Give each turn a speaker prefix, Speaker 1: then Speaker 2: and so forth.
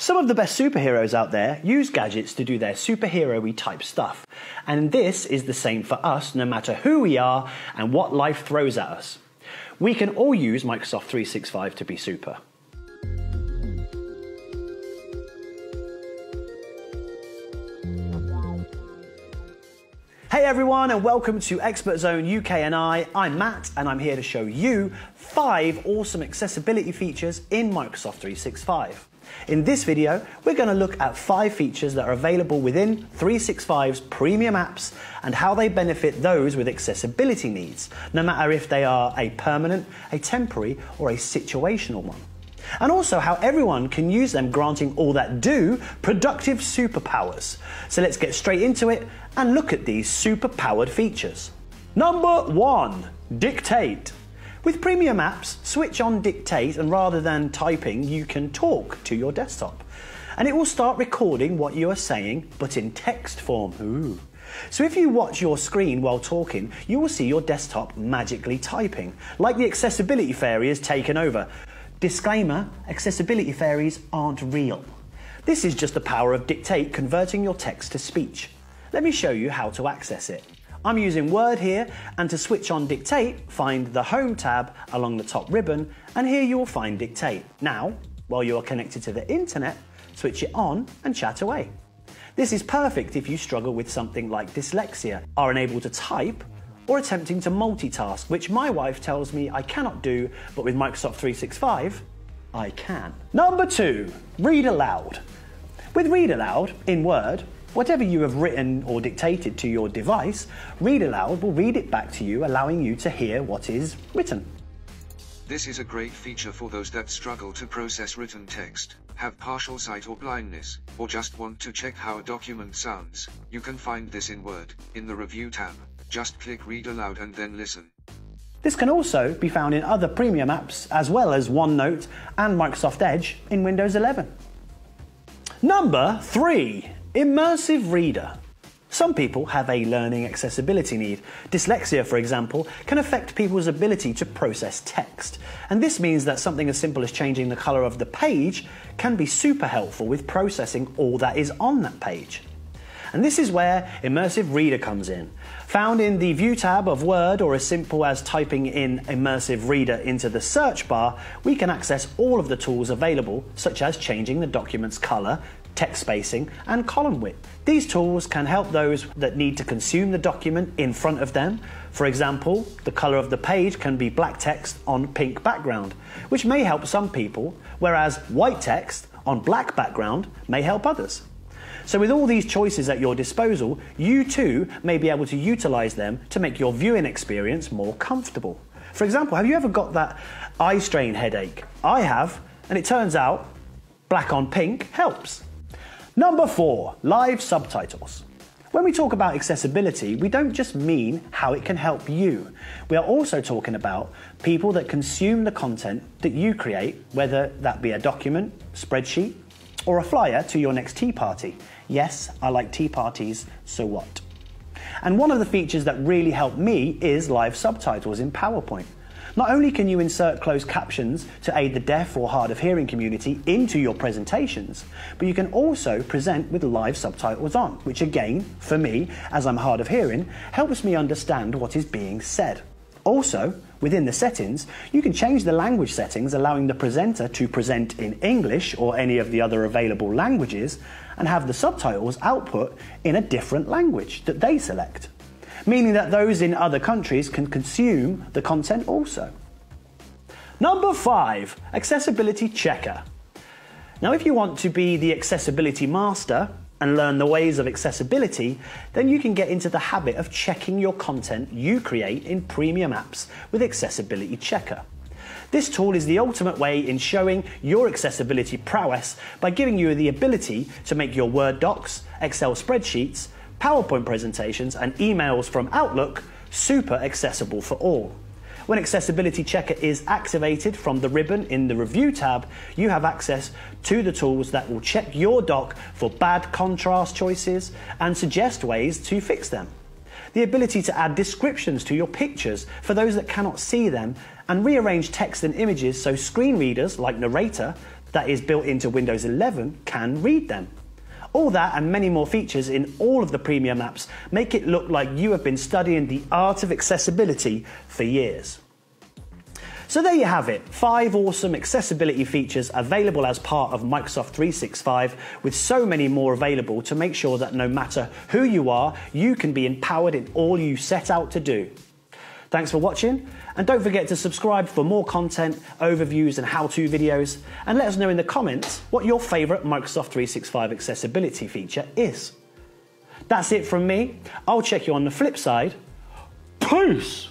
Speaker 1: Some of the best superheroes out there use gadgets to do their superhero y type stuff. And this is the same for us no matter who we are and what life throws at us. We can all use Microsoft 365 to be super. Hey everyone, and welcome to Expert Zone UK and I. I'm Matt, and I'm here to show you five awesome accessibility features in Microsoft 365. In this video, we're going to look at five features that are available within 365's premium apps and how they benefit those with accessibility needs, no matter if they are a permanent, a temporary, or a situational one. And also how everyone can use them, granting all that do productive superpowers. So let's get straight into it and look at these superpowered features. Number one, dictate. With premium apps, switch on dictate and rather than typing, you can talk to your desktop. And it will start recording what you are saying, but in text form. Ooh. So if you watch your screen while talking, you will see your desktop magically typing, like the accessibility fairy has taken over. Disclaimer, accessibility fairies aren't real. This is just the power of dictate converting your text to speech. Let me show you how to access it. I'm using Word here, and to switch on Dictate, find the Home tab along the top ribbon, and here you will find Dictate. Now, while you are connected to the internet, switch it on and chat away. This is perfect if you struggle with something like dyslexia, are unable to type, or attempting to multitask, which my wife tells me I cannot do, but with Microsoft 365, I can. Number two, read aloud. With read aloud in Word, Whatever you have written or dictated to your device, Read Aloud will read it back to you, allowing you to hear what is written.
Speaker 2: This is a great feature for those that struggle to process written text, have partial sight or blindness, or just want to check how a document sounds. You can find this in Word, in the Review tab. Just click Read Aloud and then listen.
Speaker 1: This can also be found in other premium apps, as well as OneNote and Microsoft Edge in Windows 11. Number 3 Immersive Reader. Some people have a learning accessibility need. Dyslexia, for example, can affect people's ability to process text. And this means that something as simple as changing the colour of the page can be super helpful with processing all that is on that page. And this is where Immersive Reader comes in. Found in the View tab of Word or as simple as typing in Immersive Reader into the search bar, we can access all of the tools available, such as changing the document's colour, text spacing, and column width. These tools can help those that need to consume the document in front of them. For example, the colour of the page can be black text on pink background, which may help some people, whereas white text on black background may help others. So, with all these choices at your disposal, you too may be able to utilise them to make your viewing experience more comfortable. For example, have you ever got that eye strain headache? I have, and it turns out black on pink helps. Number four, live subtitles. When we talk about accessibility, we don't just mean how it can help you. We are also talking about people that consume the content that you create, whether that be a document, spreadsheet, or a flyer to your next tea party. Yes, I like tea parties, so what? And one of the features that really helped me is live subtitles in PowerPoint. Not only can you insert closed captions to aid the deaf or hard of hearing community into your presentations, but you can also present with live subtitles on, which again, for me, as I'm hard of hearing, helps me understand what is being said. Also, within the settings, you can change the language settings, allowing the presenter to present in English or any of the other available languages, and have the subtitles output in a different language that they select meaning that those in other countries can consume the content also. Number five, accessibility checker. Now, if you want to be the accessibility master and learn the ways of accessibility, then you can get into the habit of checking your content you create in premium apps with Accessibility Checker. This tool is the ultimate way in showing your accessibility prowess by giving you the ability to make your Word docs, Excel spreadsheets, PowerPoint presentations, and emails from Outlook super accessible for all. When Accessibility Checker is activated from the ribbon in the Review tab, you have access to the tools that will check your doc for bad contrast choices and suggest ways to fix them. The ability to add descriptions to your pictures for those that cannot see them, and rearrange text and images so screen readers like Narrator that is built into Windows 11 can read them. All that and many more features in all of the premium apps make it look like you have been studying the art of accessibility for years. So there you have it, five awesome accessibility features available as part of Microsoft 365 with so many more available to make sure that no matter who you are, you can be empowered in all you set out to do. Thanks for watching, and don't forget to subscribe for more content, overviews, and how to videos. And let us know in the comments what your favourite Microsoft 365 accessibility feature is. That's it from me. I'll check you on the flip side. Peace!